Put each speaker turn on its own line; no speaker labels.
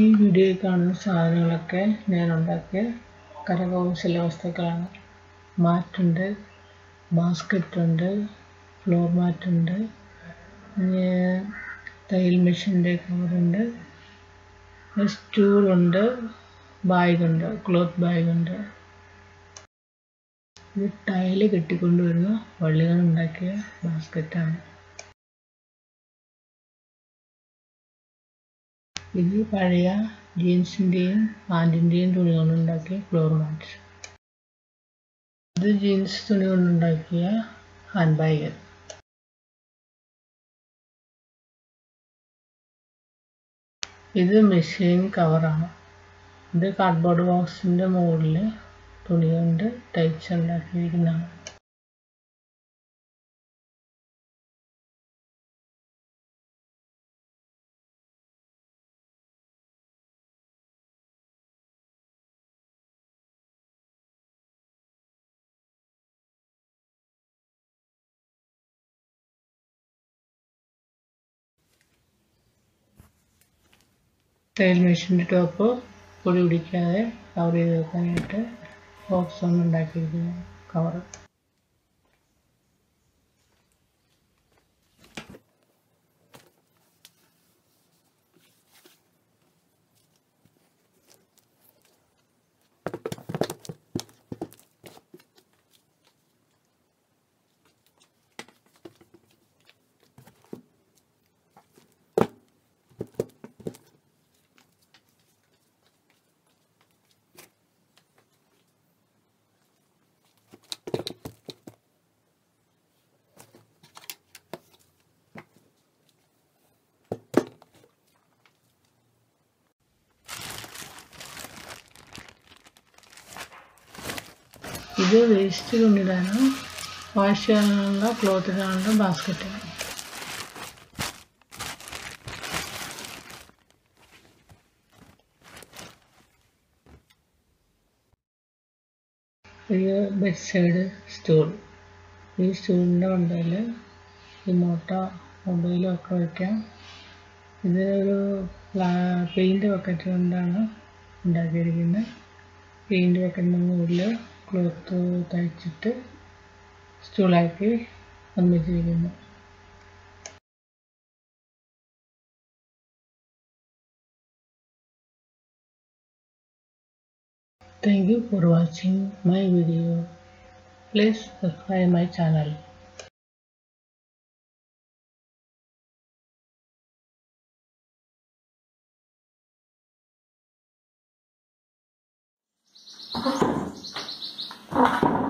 ഈ വീഡിയോയിൽ കാണുന്ന സാധനങ്ങളൊക്കെ ഞാൻ ഉണ്ടാക്കിയ കരകൗശല വസ്തുക്കളാണ്. മാറ്റുണ്ട് ബാസ്ക്കറ്റ് ഉണ്ട് ഫ്ലോർ മാറ്റുണ്ട് തയ്യൽ മെഷീന്റെ കവറുണ്ട് സ്റ്റൂളുണ്ട് ബാഗുണ്ട് ക്ലോത്ത് ബാഗുണ്ട്. ഇത് ടൈൽ കെട്ടിക്കൊണ്ടുവരുന്ന വള്ളികൾ ഉണ്ടാക്കിയ ബാസ്ക്കറ്റാണ് ഇത് പഴയ ജീൻസിന്റെയും പാന്റിന്റെയും തുണി കൊണ്ടുണ്ടാക്കിയ ഫ്ലോർ മാറ്റ് ഇത് ജീൻസ് തുണി കൊണ്ടുണ്ടാക്കിയ ഹാൻഡ് ബാഗ് ഇത് മെഷീൻ കവറാണ് ഇത് കാർഡ്ബോർഡ് ബോക്സിന്റെ മുകളിൽ തുണി കൊണ്ട് തയ്ച്ചുണ്ടാക്കിയിരിക്കുന്നതാണ്. തയ്യൽ മെഷീന്റെ ടോപ്പ് പൊടി പിടിക്കാതെ കവർ ചെയ്ത് വെക്കാനായിട്ട് ബോക്സ് ഒന്നും ഉണ്ടാക്കിയിരിക്കുന്നു കവർ ഇത് വേസ്റ്റ് തുണിയിടാനും വാഷ് ചെയ്യാനുള്ള ക്ലോത്ത് ഇടാനുള്ള ബാസ്ക്കറ്റ് ഒരു ബെഡ് സൈഡ് സ്റ്റൂൾ ഈ സ്റ്റൂളിന്റെ മണ്ടയിൽ ഈ മുട്ട മൊബൈലും ഒക്കെ വയ്ക്കാം ഇത് ഒരു പെയിന്റ് ബക്കറ്റ് കൊണ്ടാണ് ഉണ്ടാക്കിയിരിക്കുന്നത്. പെയിന്റ് ബക്കറ്റിന്റെ മുകളിൽ cloth തയ്ച്ചിട്ട് സ്റ്റൂളാക്കി നിർമ്മിച്ചിരിക്കുന്നു Thank you for watching my video. Please subscribe my channel.
Thank you. you.